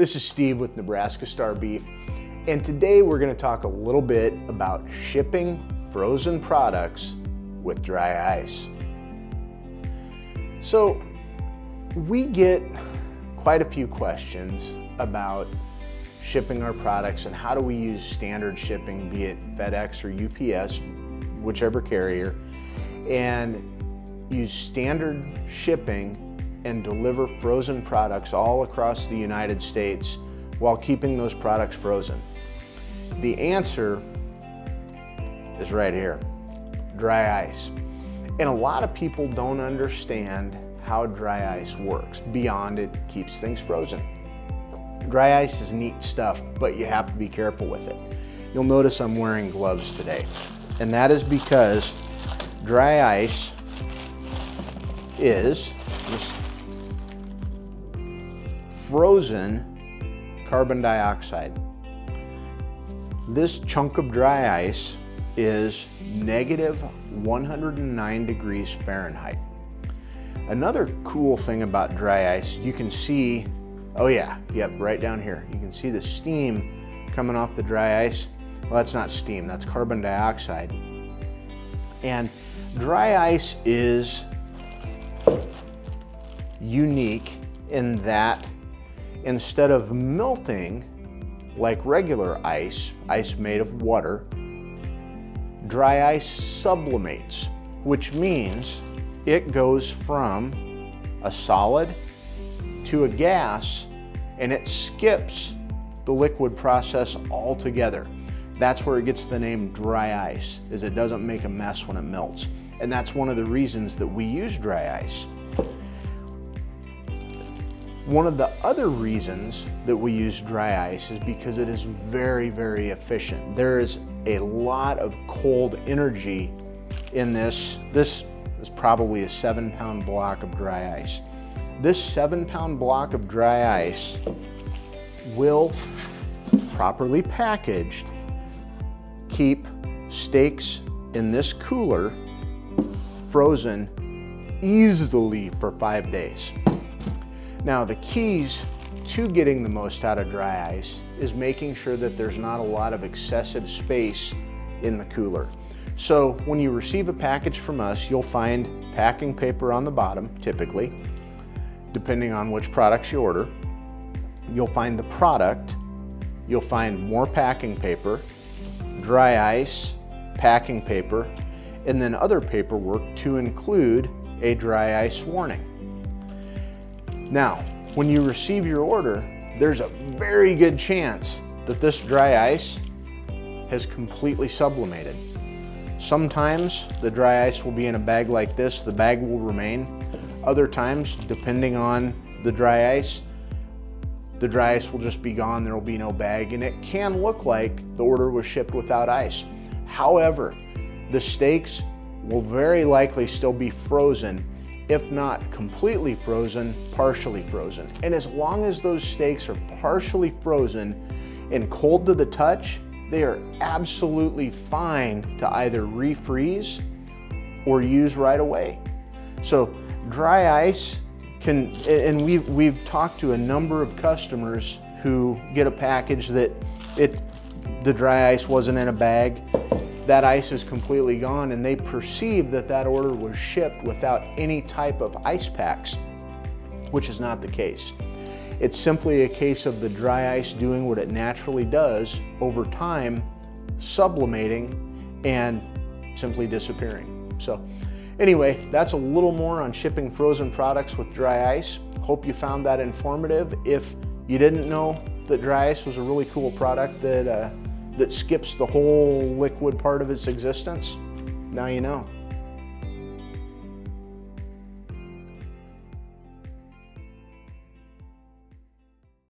This is Steve with Nebraska Star Beef, and today we're going to talk a little bit about shipping frozen products with dry ice. So, we get quite a few questions about shipping our products and how do we use standard shipping, be it FedEx or UPS, whichever carrier, and use standard shipping and deliver frozen products all across the United States while keeping those products frozen? The answer is right here, dry ice. And a lot of people don't understand how dry ice works beyond it keeps things frozen. Dry ice is neat stuff, but you have to be careful with it. You'll notice I'm wearing gloves today, and that is because dry ice is, frozen carbon dioxide. This chunk of dry ice is negative 109 degrees Fahrenheit. Another cool thing about dry ice, you can see, oh yeah, yep, right down here. You can see the steam coming off the dry ice. Well, that's not steam, that's carbon dioxide. And dry ice is unique in that instead of melting like regular ice, ice made of water, dry ice sublimates, which means it goes from a solid to a gas and it skips the liquid process altogether. That's where it gets the name dry ice, is it doesn't make a mess when it melts. And that's one of the reasons that we use dry ice. One of the other reasons that we use dry ice is because it is very, very efficient. There is a lot of cold energy in this. This is probably a seven pound block of dry ice. This seven pound block of dry ice will, properly packaged, keep steaks in this cooler frozen easily for five days. Now the keys to getting the most out of dry ice is making sure that there's not a lot of excessive space in the cooler. So when you receive a package from us, you'll find packing paper on the bottom, typically, depending on which products you order. You'll find the product, you'll find more packing paper, dry ice, packing paper, and then other paperwork to include a dry ice warning. Now, when you receive your order, there's a very good chance that this dry ice has completely sublimated. Sometimes the dry ice will be in a bag like this, the bag will remain. Other times, depending on the dry ice, the dry ice will just be gone, there will be no bag, and it can look like the order was shipped without ice. However, the steaks will very likely still be frozen if not completely frozen, partially frozen. And as long as those steaks are partially frozen and cold to the touch, they are absolutely fine to either refreeze or use right away. So dry ice can, and we've, we've talked to a number of customers who get a package that it, the dry ice wasn't in a bag that ice is completely gone and they perceive that that order was shipped without any type of ice packs, which is not the case. It's simply a case of the dry ice doing what it naturally does over time, sublimating and simply disappearing. So anyway, that's a little more on shipping frozen products with dry ice. Hope you found that informative. If you didn't know that dry ice was a really cool product that uh, that skips the whole liquid part of its existence, now you know.